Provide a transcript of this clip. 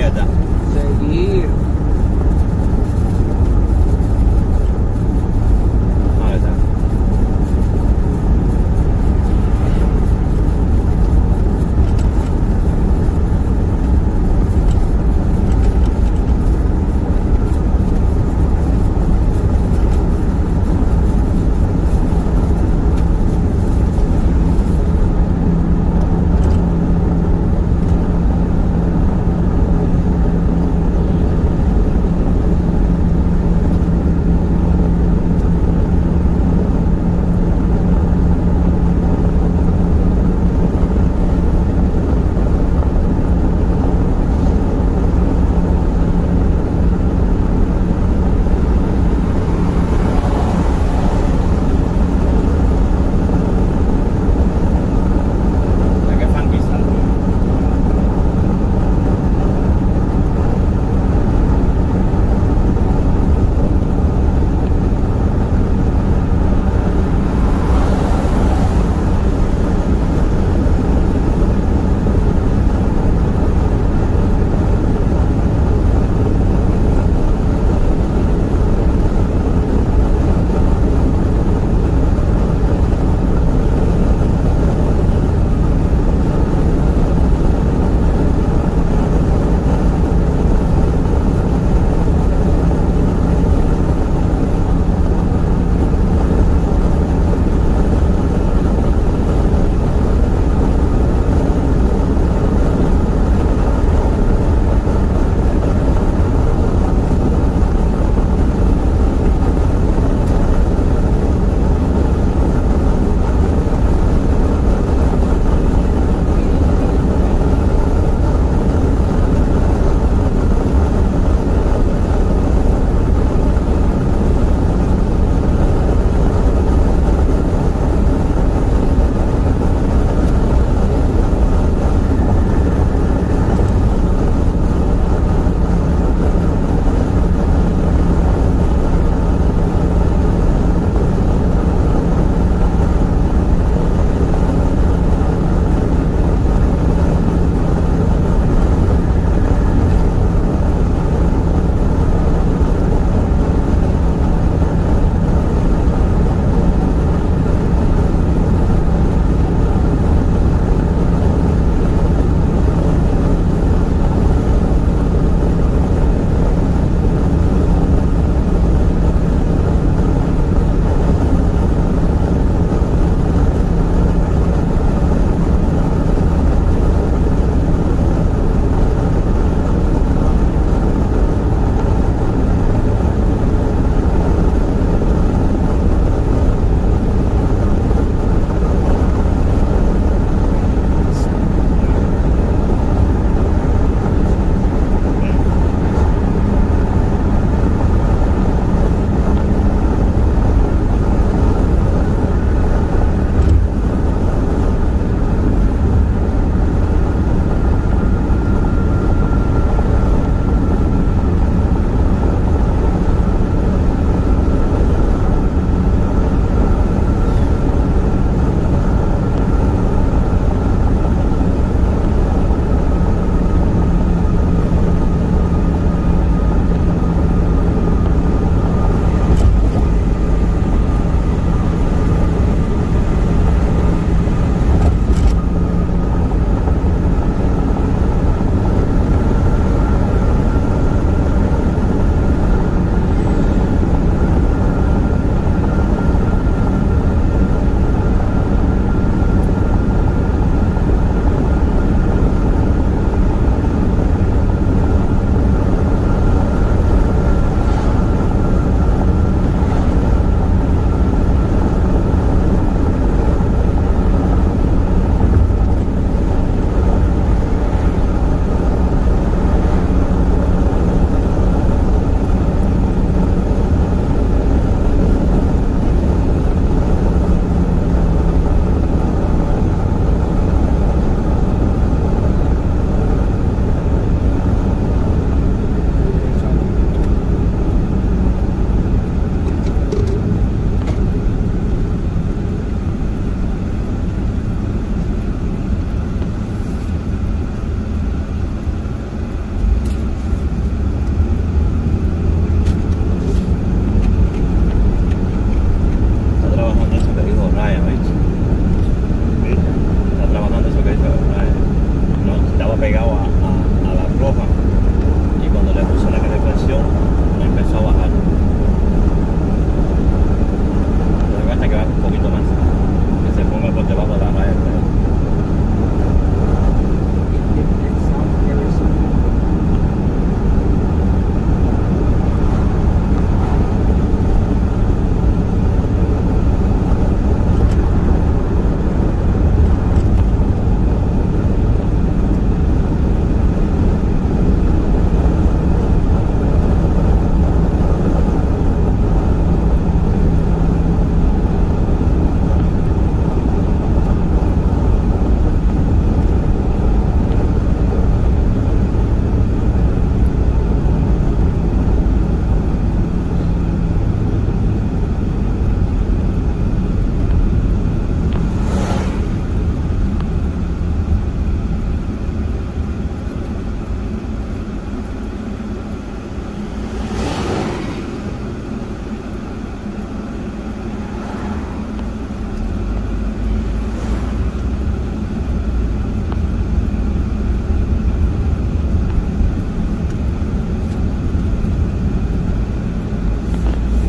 esquerda. Seguir.